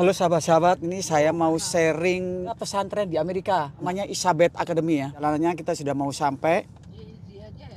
Halo sahabat-sahabat, ini saya mau sharing pesantren di Amerika. Namanya Isabeth Academy ya. Jalanannya kita sudah mau sampai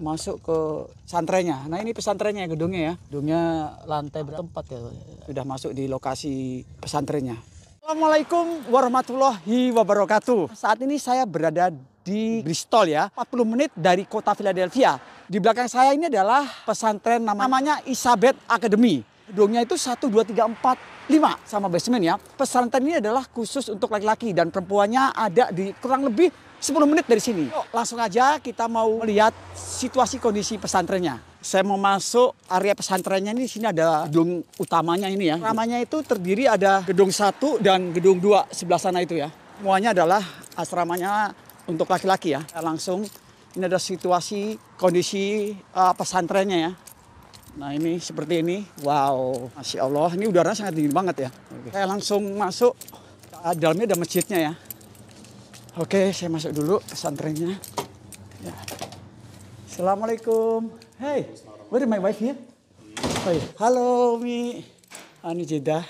masuk ke pesantrennya. Nah ini pesantrennya gedungnya ya. Gedungnya lantai berempat ya. Sudah masuk di lokasi pesantrennya. Assalamualaikum warahmatullahi wabarakatuh. Saat ini saya berada di Bristol ya, 40 menit dari kota Philadelphia. Di belakang saya ini adalah pesantren namanya Isabeth Academy. Gedungnya itu 1, 2, 3, 4, 5 sama basement ya. Pesantren ini adalah khusus untuk laki-laki dan perempuannya ada di kurang lebih 10 menit dari sini. Yuk, langsung aja kita mau melihat situasi kondisi pesantrennya. Saya mau masuk area pesantrennya ini di sini ada gedung utamanya ini ya. Namanya itu terdiri ada gedung satu dan gedung dua sebelah sana itu ya. Semuanya adalah asramanya untuk laki-laki ya. Langsung ini ada situasi kondisi uh, pesantrennya ya. Nah ini seperti ini, wow, masya Allah, ini udaranya sangat dingin banget ya. Oke. Saya langsung masuk, uh, dalamnya ada masjidnya ya. Oke, saya masuk dulu pesantrennya. Ya. Assalamualaikum. Hey, where is my wife here? Oh, iya. Halo Mi, Ani Jeddah.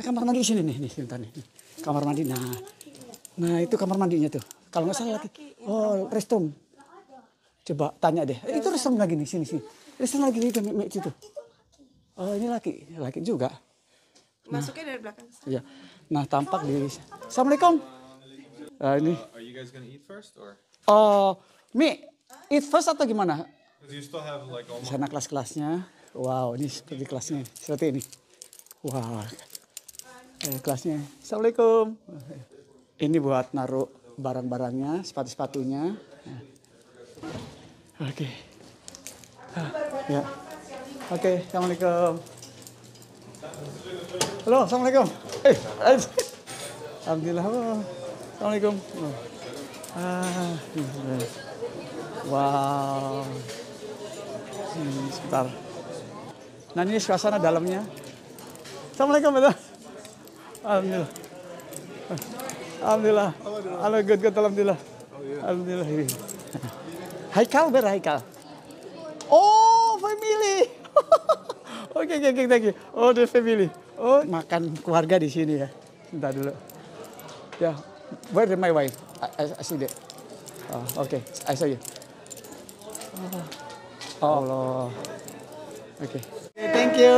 Eh, kamar mandi di sini nih, nih sebentar nih. Kamar mandi, nah, nah itu kamar mandinya tuh. Kalau nggak salah lagi, oh restroom. Coba tanya deh, eh, itu restroom lagi nih, sini sini. Restroom lagi nih, Mi, Mi, situ. Oh ini laki, laki juga. Masuknya dari belakang. Iya. Nah tampak di. Assalamualaikum. Nah, ini. Are you guys gonna eat first or? Oh, Mi, eat first atau gimana? You still have like Di almost. sana kelas-kelasnya. Wow, ini seperti kelasnya, seperti ini. Wow. Eh, kelasnya. Assalamualaikum. Ini buat naruh barang-barangnya, sepatu-sepatunya. Oke. Ah, ya. Oke, assalamualaikum. Halo, assalamualaikum. Eh, eh. alhamdulillah. Oh. Assalamualaikum. Ah, wow. Hmm, sebentar. Nah ini suasana dalamnya. Assalamualaikum betul. Alhamdulillah. Alhamdulillah. Halo good good alhamdulillah. Alhamdulillah. Haikal ber Haikal. Oh family. Oke oke oke thank you. Oh the family. Oh makan keluarga di sini ya. Sebentar dulu. Ya, where is my wife? I, I, see that. Oh, okay, I saw you. Oh Allah. Oke. Thank you.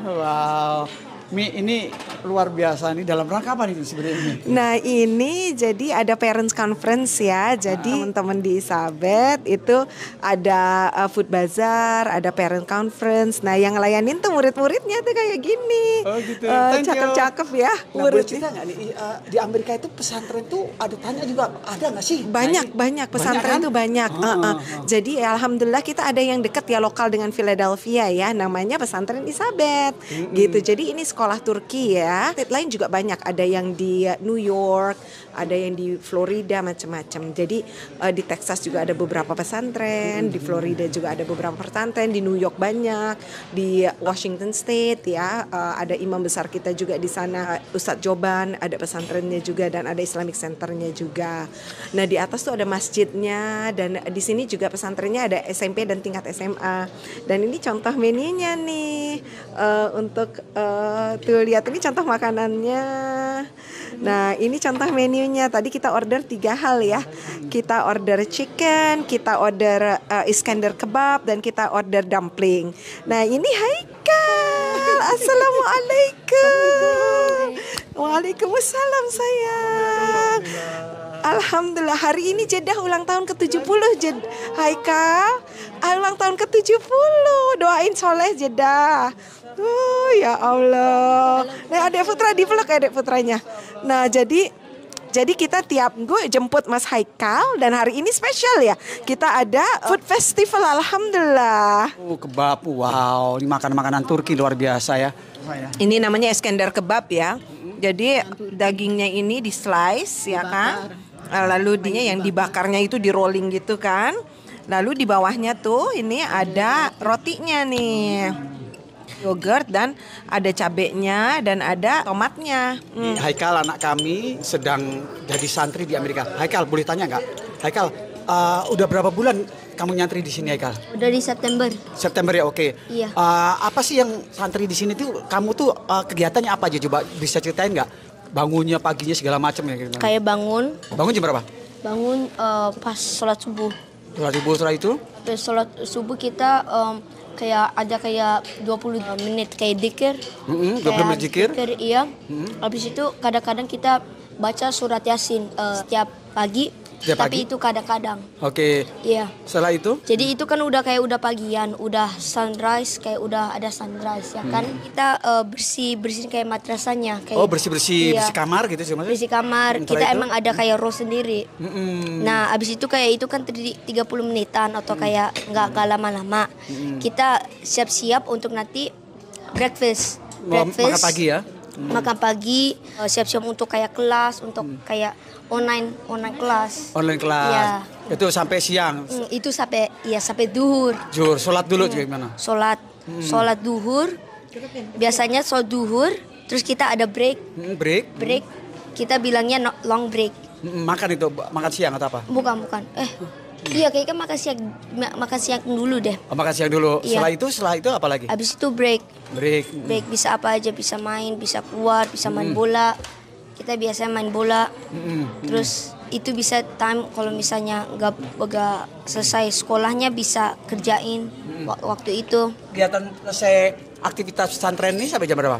Wow. Mi ini luar biasa nih dalam rangka apa nih sebenarnya ini? Nah ini jadi ada parents conference ya. Jadi teman-teman di Isabeth itu ada uh, food bazaar, ada parent conference. Nah yang ngelayanin tuh murid-muridnya tuh kayak gini. Oh, gitu. Eh, Thank you. Cakep-cakep ya Nah, boleh muridnya. cerita nggak nih uh, di Amerika itu pesantren tuh ada tanya juga ada nggak sih? Banyak Nah, ini- banyak pesantren kan? tuh banyak. Ah, Uh-uh. ah, ah. Jadi alhamdulillah kita ada yang dekat ya lokal dengan Philadelphia ya, namanya pesantren Isabeth. Gitu. Jadi ini sekolah Turki ya. State lain juga banyak. Ada yang di uh, New York, ada yang di Florida macam-macam. Jadi uh, di Texas juga ada beberapa pesantren, di Florida juga ada beberapa pesantren, di New York banyak, di Washington State ya uh, ada imam besar kita juga di sana Ustadz Joban, ada pesantrennya juga dan ada Islamic Centernya juga. Nah di atas tuh ada masjidnya dan di sini juga pesantrennya ada SMP dan tingkat SMA. Dan ini contoh menunya nih eh, untuk eh, tuh lihat ini contoh makanannya. Nah ini contoh menunya. Tadi kita order tiga hal ya. Kita order chicken, kita order eh, Iskandar kebab dan kita order dumpling. Nah ini Haikal. Assalamualaikum. Waalaikumsalam sayang. Alhamdulillah hari ini Jeddah ulang tahun ke-70 Jed Haikal ah, ulang tahun ke-70 doain soleh Jeddah Oh ya Allah Nah adek Putra dipeluk adek putranya Nah jadi jadi kita tiap minggu jemput Mas Haikal dan hari ini spesial ya. Kita ada food festival alhamdulillah. Oh kebab, wow, ini makanan-makanan Turki luar biasa ya. Ini namanya Iskandar kebab ya. Jadi dagingnya ini di slice ya kan. Lalu dinya yang dibakarnya itu di rolling gitu kan. Lalu di bawahnya tuh ini ada rotinya nih. Yogurt dan ada cabenya dan ada tomatnya. Hmm. Haikal anak kami sedang jadi santri di Amerika. Haikal boleh tanya nggak? Haikal uh, udah berapa bulan kamu nyantri di sini Haikal? Dari September. September ya oke. Iya. Eh, apa sih yang santri di sini tuh kamu tuh eh, kegiatannya apa aja coba bisa ceritain nggak? Bangunnya paginya segala macam ya gimana? Kayak bangun, Bangun jam berapa? bangun eh, pas sholat subuh. Setelah subuh setelah itu? Pas sholat subuh kita em, kayak ada kayak 20 menit kayak dikir. Mm-mm, 20 Kayak menit zikir. iya. Habis itu kadang-kadang kita baca surat Yasin eh, setiap pagi. Setiap tapi pagi? itu kadang-kadang. Oke. Iya. Setelah itu? Jadi itu kan udah kayak udah pagian, udah sunrise, kayak udah ada sunrise ya kan. Kita eh, bersih bersihin kayak madrasahnya, kayak Hmm. Oh bersih bersih Iya. bersih kamar gitu sih maksudnya? bersih kamar. Setelah Kita itu? emang ada kayak row sendiri. Mm-mm. Nah, abis itu kayak itu kan tadi 30 menitan atau kayak nggak nggak lama-lama. Kita siap-siap untuk nanti breakfast. Breakfast. makan pagi ya? Makan pagi, eh, siap-siap untuk kayak kelas, untuk kayak online online kelas. Online kelas. Iya. Itu sampai siang. Hmm, itu sampai ya sampai duhur. Zuhur, sholat dulu juga gimana? Sholat, sholat duhur. Biasanya sholat duhur, terus kita ada break, Mm, break. break. Kita bilangnya long break. Mm, Makan itu makan siang atau apa? Bukan, bukan. Eh, iya kayaknya makan siang, ma- makan siang dulu deh. Oh, makan siang dulu. Iya. Setelah itu setelah itu apa lagi? Abis itu break. Break. Break bisa apa aja, bisa main, bisa keluar, bisa main bola. Kita biasanya main bola. Mm-mm. Terus itu bisa time kalau misalnya nggak nggak selesai sekolahnya bisa kerjain wak- waktu itu Kegiatan selesai aktivitas pesantren ini sampai jam berapa?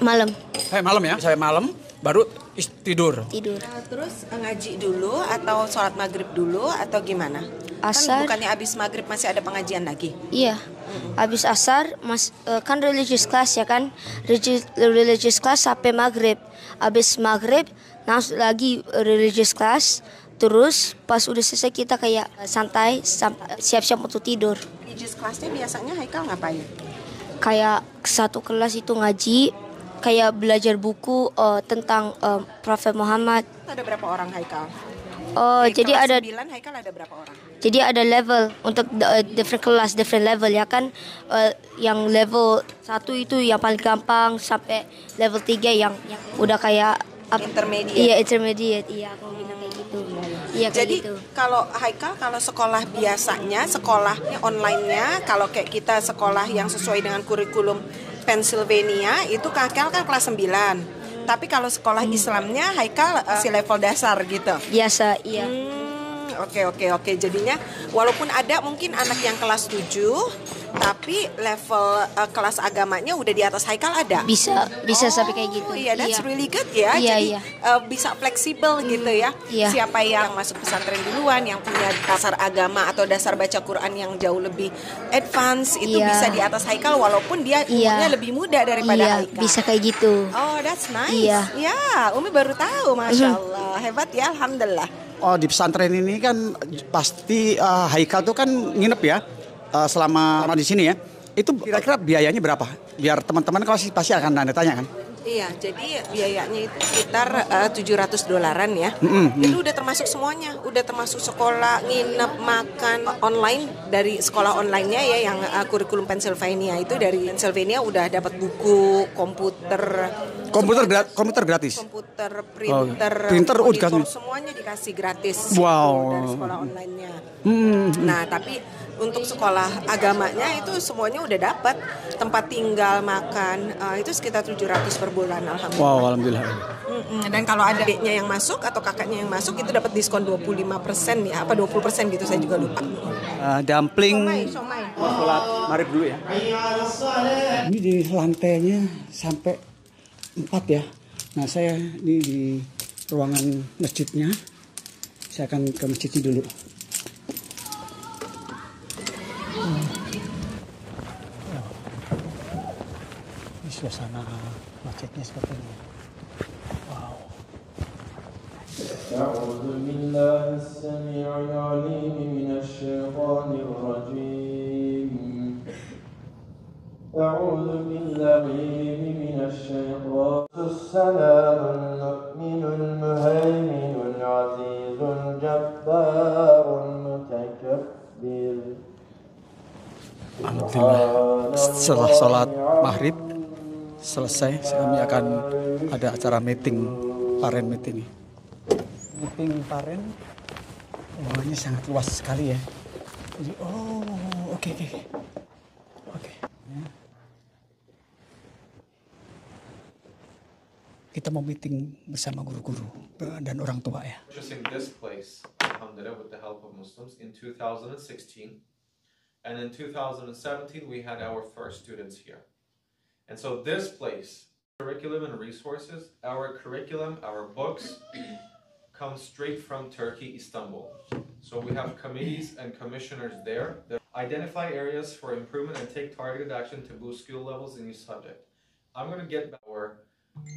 malam Sampai malam ya? Sampai malam baru is- tidur. tidur. Terus eh, ngaji dulu atau sholat maghrib dulu atau gimana? Asar. Kan bukannya abis maghrib masih ada pengajian lagi? Iya. Habis asar mas eh, kan religious class ya kan? Religious, religious class sampai maghrib. Habis maghrib langsung lagi religious class. Terus pas udah selesai kita kayak santai siap-siap untuk tidur. Religious classnya biasanya Haikal ngapain? Kayak satu kelas itu ngaji, kayak belajar buku eh, tentang eh, Prophet Muhammad. Ada berapa orang Haikal? Oh, Di jadi ada 9 Haikal ada berapa orang? Jadi ada level untuk uh, different kelas, different level ya kan. Uh, yang level satu itu yang paling gampang sampai level 3 yang, yang udah kayak up- Intermediate. Iya, intermediate. Iya, aku bilang kayak gitu. Iya, kayak Jadi gitu. kalau Haikal kalau sekolah biasanya sekolahnya online-nya kalau kayak kita sekolah yang sesuai dengan kurikulum Pennsylvania itu Haikal kan kelas 9. Tapi kalau sekolah Islamnya Haikal eh, si level dasar gitu. Biasa, iya. Hmm, oke oke oke. Jadinya walaupun ada mungkin anak yang kelas 7 tapi level eh, kelas agamanya udah di atas Haikal ada. Bisa, bisa sampai kayak gitu. Oh, Iya, that's Iya. really good ya. Iya, Jadi iya. uh, bisa fleksibel gitu ya. Iya. Siapa yang masuk pesantren duluan, yang punya dasar agama atau dasar baca Quran yang jauh lebih advance itu Iya. bisa di atas Haikal walaupun dia Iya. umurnya lebih muda daripada Iya, Haikal. bisa kayak gitu. Oh, that's nice. Iya. Ya, Umi baru tahu, masya Allah, hebat ya, alhamdulillah. Oh di pesantren ini kan pasti eh, Haikal tuh kan nginep ya eh, selama di sini ya. Itu kira-kira biayanya berapa? Biar teman-teman kalau pasti akan anda tanya kan. Iya, jadi biayanya itu sekitar eh, 700 dolaran ya. Itu udah termasuk semuanya, udah termasuk sekolah, nginep, makan online dari sekolah online-nya ya yang eh, kurikulum Pennsylvania itu dari Pennsylvania udah dapat buku, komputer, Komputer gra- komputer gratis. komputer, printer, printer, oh, monitor, dikasih. semuanya dikasih gratis Wow. dari sekolah online-nya. Hmm. Nah, tapi untuk sekolah agamanya itu semuanya udah dapat tempat tinggal, makan, eh, itu sekitar 700 per bulan alhamdulillah. Wow alhamdulillah. Mm-mm. Dan kalau ada adiknya yang masuk atau kakaknya yang masuk itu dapat diskon 25% ya, apa 20% gitu saya juga lupa. Eh, dumpling. Somai, somai. Sholat marib dulu ya. Ini di lantainya sampai empat ya. Nah saya ini di ruangan masjidnya. Saya akan ke masjidnya dulu. Ini suasana masjidnya seperti ini. Wow. أعوذ بالله السميع العليم من الشيطان الرجيم أعوذ بالله من الشيطان السلام المؤمن المهيمن العزيز الجبار المتكبر Alhamdulillah. Setelah sholat maghrib selesai, kami akan ada acara meeting, paren meeting. Meeting paren, ruangannya sangat luas sekali ya. Jadi, oh, oke oke oke. Oke. Ya. Kita mau meeting bersama guru-guru dan orang tua ya. This place, Alhamdulillah, with the help of Muslims in 2016. And in 2017, we had our first students here. And so this place, curriculum and resources, our curriculum, our books, come straight from Turkey, Istanbul. So we have committees and commissioners there that identify areas for improvement and take targeted action to boost skill levels in each subject. I'm going to get our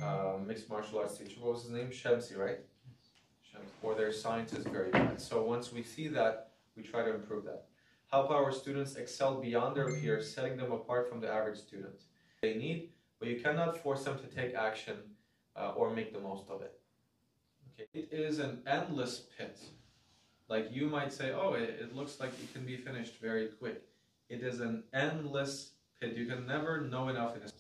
uh, mixed martial arts teacher. What was his name? Shamsi, right? Or their science is very bad. So once we see that, we try to improve that. Help our students excel beyond their peers, setting them apart from the average student. They need, but you cannot force them to take action uh, or make the most of it. Okay. It is an endless pit. Like you might say, oh, it, it looks like it can be finished very quick. It is an endless pit. You can never know enough in this.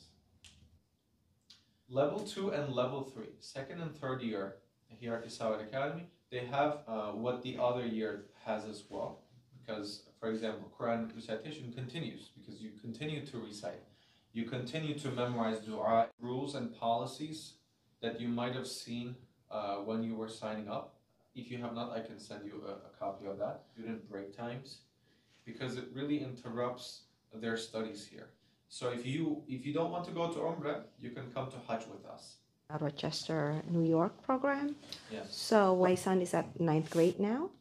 Level two and level three, second and third year here at Isawat Academy, they have uh, what the other year has as well. Because, for example, Quran recitation continues because you continue to recite. You continue to memorize dua rules and policies that you might have seen uh, when you were signing up. If you have not, I can send you a, a copy of that. Student break times, because it really interrupts their studies here. So if you if you don't want to go to Umrah, you can come to Hajj with us. Rochester, New York program. Yes. So my son is at ninth grade now,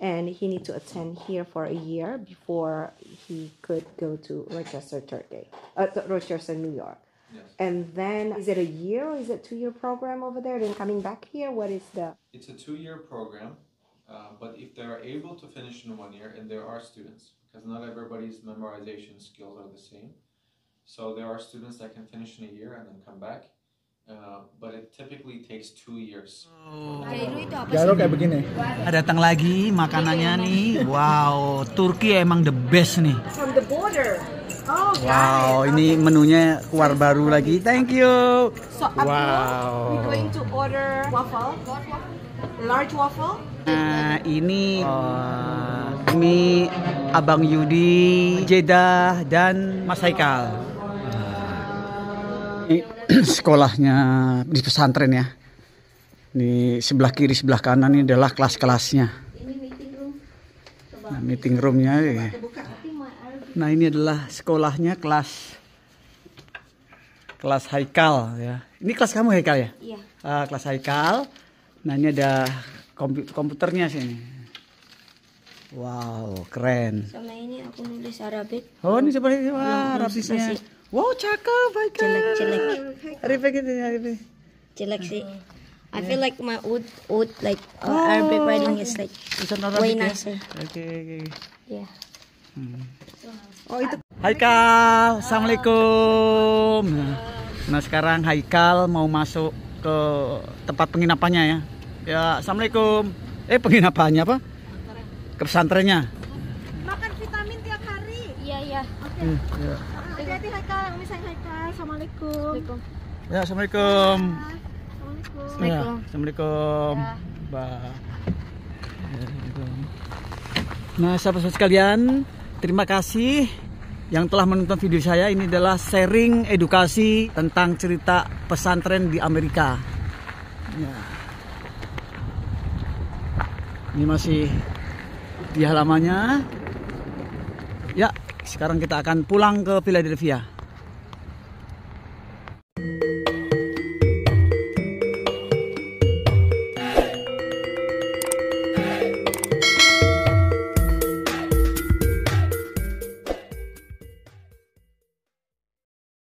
and he need to attend here for a year before he could go to Rochester, Turkey, uh, Rochester, New York. Yes. And then is it a year or is it two year program over there? Then coming back here, what is the? It's a two-year program, uh, but if they are able to finish in one year, and there are students, because not everybody's memorization skills are the same, so there are students that can finish in a year and then come back, uh, but it typically takes two years. Jaro kayak begini. Datang lagi makanannya nih. Wow, Turki emang the best nih. From the border. Oh, Wow, ini menunya keluar baru lagi. Thank you. So Wow. we're going to order waffle, large waffle. Nah, ini uh, ini Abang Yudi, Jeddah dan Mas Haikal. Ini sekolahnya di pesantren ya. Di sebelah kiri, sebelah kanan ini adalah kelas-kelasnya. Nah, meeting roomnya ya. Nah ini adalah sekolahnya kelas kelas Haikal ya. Ini kelas kamu Haikal ya? Iya. Ah, kelas Haikal. Nah ini ada komputer komputernya sini. Wow keren. Sama ini aku nulis Arabik. Oh ini seperti wah masih. Wow cakep Haikal. Jelek-jelek. Arifah gitu Arifah. Jelek sih. I feel like my old old like uh, Arabic writing is like way ya. nicer. Oke oke. Yeah. Oh itu Haikal, assalamualaikum. Nah sekarang Haikal mau masuk ke tempat penginapannya ya. Ya, assalamualaikum. Eh penginapannya apa? Ke pesantrennya. Ya. Hati-hati Haikal, misalnya Haikal. Assalamualaikum. Ya, assalamualaikum. Assalamualaikum. Ya, assalamualaikum. Bah. Ya, assalamualaikum. Nah, sahabat-sahabat sekalian, terima kasih yang telah menonton video saya. Ini adalah sharing edukasi tentang cerita pesantren di Amerika. Ya. Ini masih di halamannya. Ya, sekarang kita akan pulang ke Philadelphia.